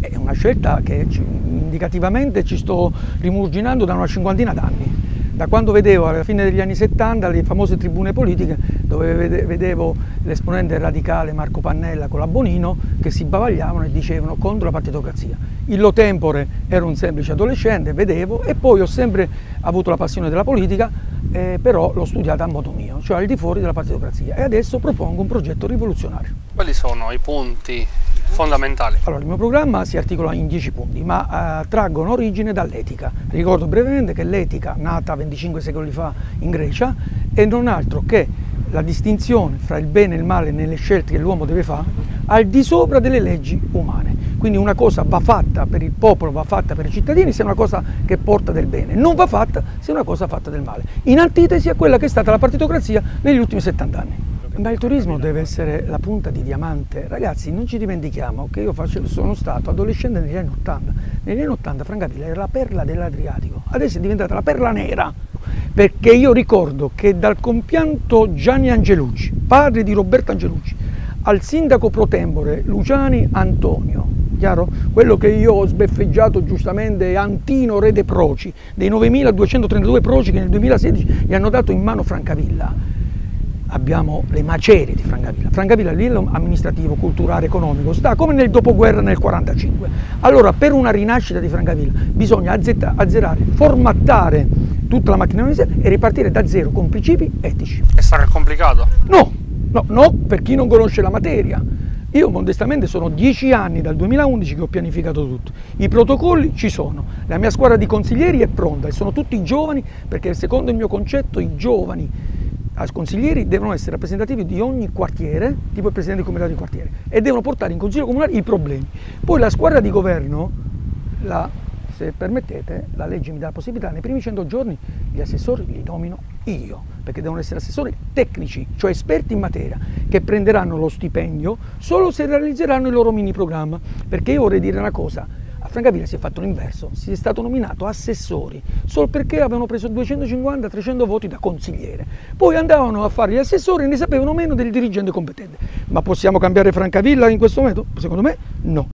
È una scelta che indicativamente ci sto rimurginando da una cinquantina d'anni da quando vedevo alla fine degli anni 70 le famose tribune politiche dove vedevo l'esponente radicale Marco Pannella con la Bonino che si bavagliavano e dicevano contro la partitocrazia. Illo tempore ero un semplice adolescente, vedevo e poi ho sempre avuto la passione della politica, eh, però l'ho studiata a modo mio, cioè al di fuori della partitocrazia e adesso propongo un progetto rivoluzionario. Quali sono i punti fondamentali? Allora, il mio programma si articola in 10 punti, ma eh, traggono origine dall'etica. Ricordo brevemente che l'etica, nata 25 secoli fa in Grecia, è non altro che la distinzione fra il bene e il male nelle scelte che l'uomo deve fare al di sopra delle leggi umane. Quindi una cosa va fatta per il popolo, va fatta per i cittadini se è una cosa che porta del bene, non va fatta se è una cosa fatta del male. In antitesi a quella che è stata la partitocrazia negli ultimi 70 anni. Ma il turismo deve essere la punta di diamante. Ragazzi, non ci dimentichiamo che io faccio, sono stato adolescente negli anni 80. Negli anni 80 Francavilla era la perla dell'Adriatico, adesso è diventata la perla nera. Perché io ricordo che dal compianto Gianni Angelucci, padre di Roberto Angelucci, al sindaco pro tempore Luciani Antonio, chiaro? Quello che io ho sbeffeggiato giustamente è Antino Re de Proci, dei 9232 proci che nel 2016 gli hanno dato in mano Francavilla abbiamo le macerie di Francavilla. Francavilla a livello amministrativo, culturale, economico sta come nel dopoguerra nel 1945. Allora per una rinascita di Francavilla bisogna azzerare, formattare tutta la macchina amministrativa e ripartire da zero con principi etici. E sarà complicato? No, no, no, per chi non conosce la materia. Io modestamente sono dieci anni dal 2011 che ho pianificato tutto. I protocolli ci sono, la mia squadra di consiglieri è pronta e sono tutti giovani perché secondo il mio concetto i giovani ai consiglieri devono essere rappresentativi di ogni quartiere, tipo il presidente del comitato di quartiere, e devono portare in consiglio comunale i problemi. Poi la squadra di governo, la, se permettete, la legge mi dà la possibilità, nei primi 100 giorni gli assessori li nomino io, perché devono essere assessori tecnici, cioè esperti in materia, che prenderanno lo stipendio solo se realizzeranno il loro mini programma. Perché io vorrei dire una cosa, a Francavilla si è fatto l'inverso, si è stato nominato assessori solo perché avevano preso 250-300 voti da consigliere. Poi andavano a fare gli assessori e ne sapevano meno del dirigente competente. Ma possiamo cambiare Francavilla in questo momento? Secondo me no.